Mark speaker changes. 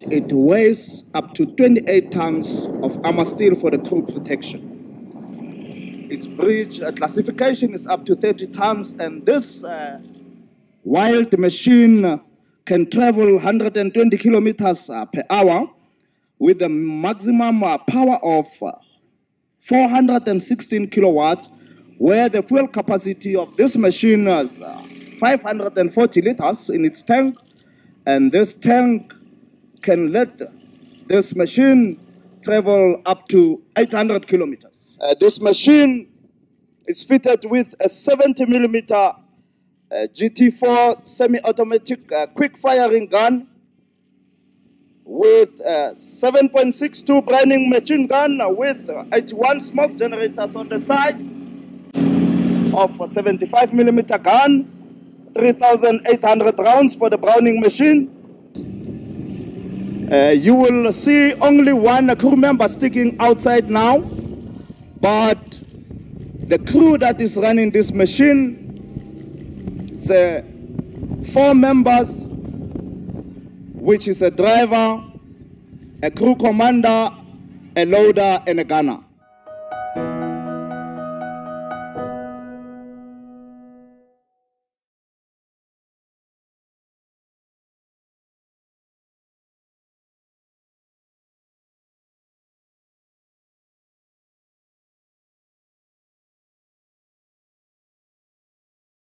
Speaker 1: it weighs up to 28 tons of armor steel for the crew protection. Its bridge uh, classification is up to 30 tons, and this uh, wild machine can travel 120 kilometers uh, per hour with a maximum uh, power of uh, 416 kilowatts, where the fuel capacity of this machine is uh, 540 liters in its tank, and this tank can let this machine travel up to 800 kilometers. Uh, this machine is fitted with a 70 millimeter uh, GT4 semi-automatic uh, quick-firing gun with a 7.62 Browning machine gun with 81 smoke generators on the side of a 75 millimeter gun, 3,800 rounds for the Browning machine. Uh, you will see only one crew member sticking outside now, but the crew that is running this machine, it's uh, four members, which is a driver, a crew commander, a loader, and a gunner.